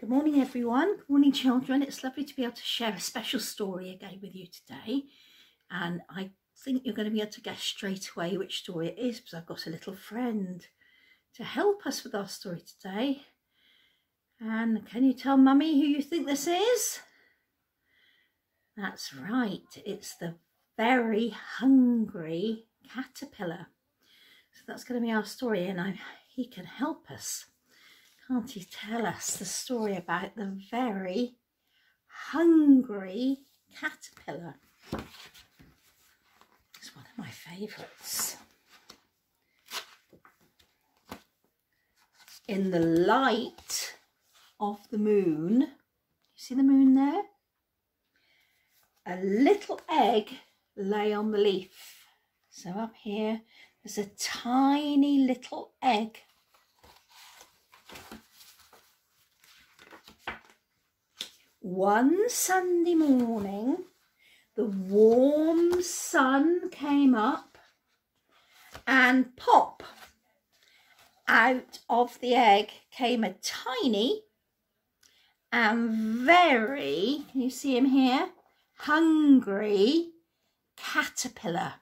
Good morning, everyone. Good morning, children. It's lovely to be able to share a special story again with you today. And I think you're going to be able to guess straight away which story it is because I've got a little friend to help us with our story today. And can you tell Mummy who you think this is? That's right. It's the very hungry caterpillar. So that's going to be our story and I, he can help us. Can't he tell us the story about the very hungry caterpillar? It's one of my favourites. In the light of the moon, you see the moon there? A little egg lay on the leaf. So up here, there's a tiny little egg one Sunday morning, the warm sun came up and pop, out of the egg came a tiny and very, can you see him here, hungry caterpillar.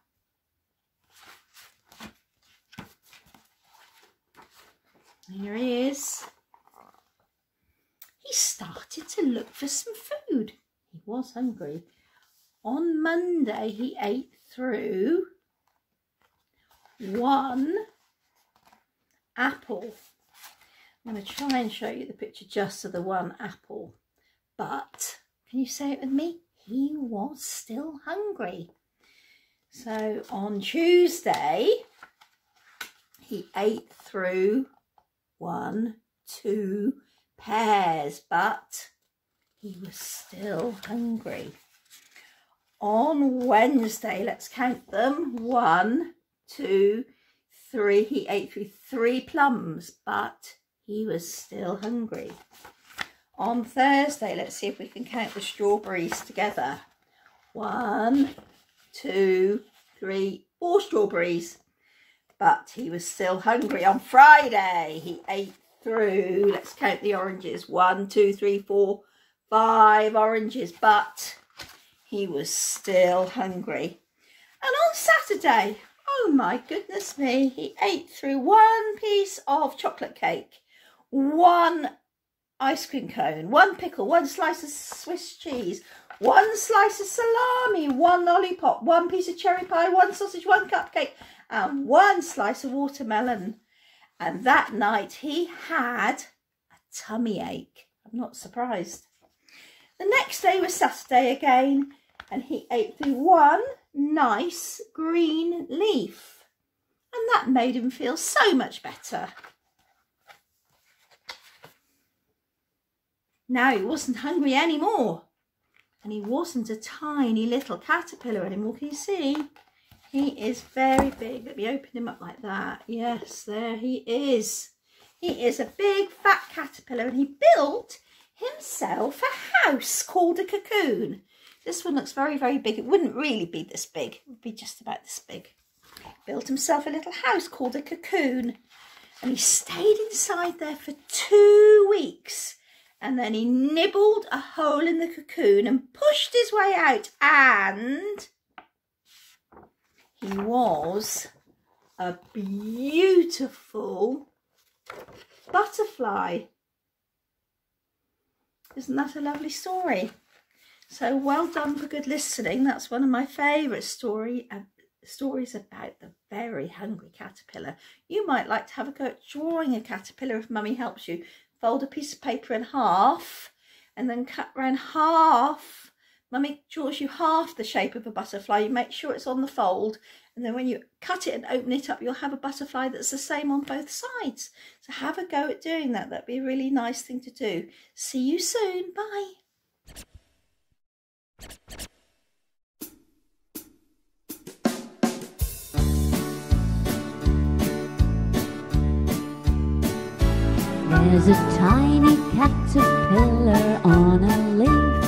Here he is to look for some food. He was hungry. On Monday, he ate through one apple. I'm going to try and show you the picture just of the one apple. But, can you say it with me? He was still hungry. So on Tuesday, he ate through one, two, pears, but he was still hungry. On Wednesday, let's count them. One, two, three. He ate through three plums, but he was still hungry. On Thursday, let's see if we can count the strawberries together. One, two, three, four strawberries. But he was still hungry. On Friday, he ate through, let's count the oranges, one, two, three, four, five oranges, but he was still hungry. And on Saturday, oh my goodness me, he ate through one piece of chocolate cake, one ice cream cone, one pickle, one slice of Swiss cheese, one slice of salami, one lollipop, one piece of cherry pie, one sausage, one cupcake, and one slice of watermelon. And that night he had a tummy ache. I'm not surprised. The next day was Saturday again and he ate through one nice green leaf. And that made him feel so much better. Now he wasn't hungry anymore. And he wasn't a tiny little caterpillar anymore. Can you see? He is very big. Let me open him up like that. Yes, there he is. He is a big fat caterpillar and he built himself a house called a cocoon. This one looks very, very big. It wouldn't really be this big. It would be just about this big. Built himself a little house called a cocoon. And he stayed inside there for two weeks. And then he nibbled a hole in the cocoon and pushed his way out and he was a beautiful butterfly. Isn't that a lovely story? So well done for good listening. That's one of my favourite story uh, stories about the very hungry caterpillar. You might like to have a go at drawing a caterpillar if mummy helps you. Fold a piece of paper in half and then cut around half Mummy draws you half the shape of a butterfly. You make sure it's on the fold. And then when you cut it and open it up, you'll have a butterfly that's the same on both sides. So have a go at doing that. That'd be a really nice thing to do. See you soon. Bye. There's a tiny caterpillar on a leaf.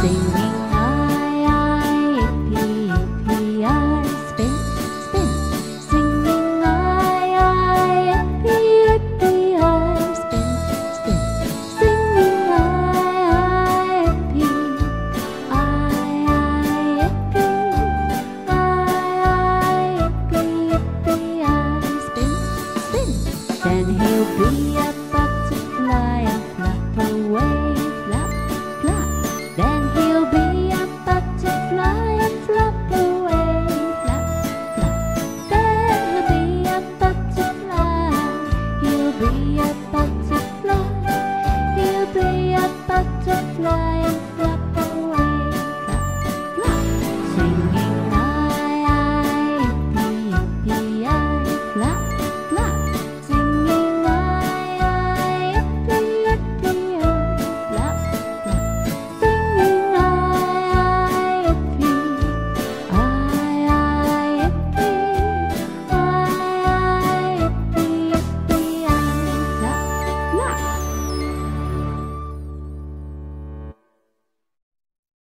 对你。